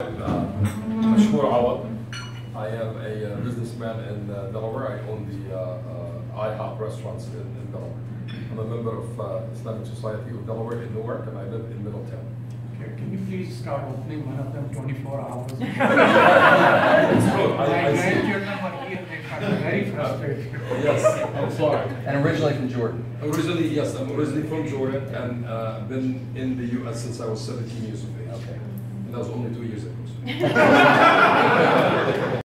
Uh, Mashoor Awad. I am a uh, businessman in uh, Delaware. I own the uh, uh, IHOP restaurants in, in Delaware. I'm a member of uh, Islamic Society of Delaware in Newark, and I live in Middletown. Okay, Can you please start opening one of them 24 hours? It's My true. I, I see. grandchildren are here, they are very frustrated. Yes, I'm sorry. And originally from Jordan. Originally, yes, I'm originally from Jordan and uh, I've been in the U.S. since I was 17 years of age. Okay. And that was only two years ago.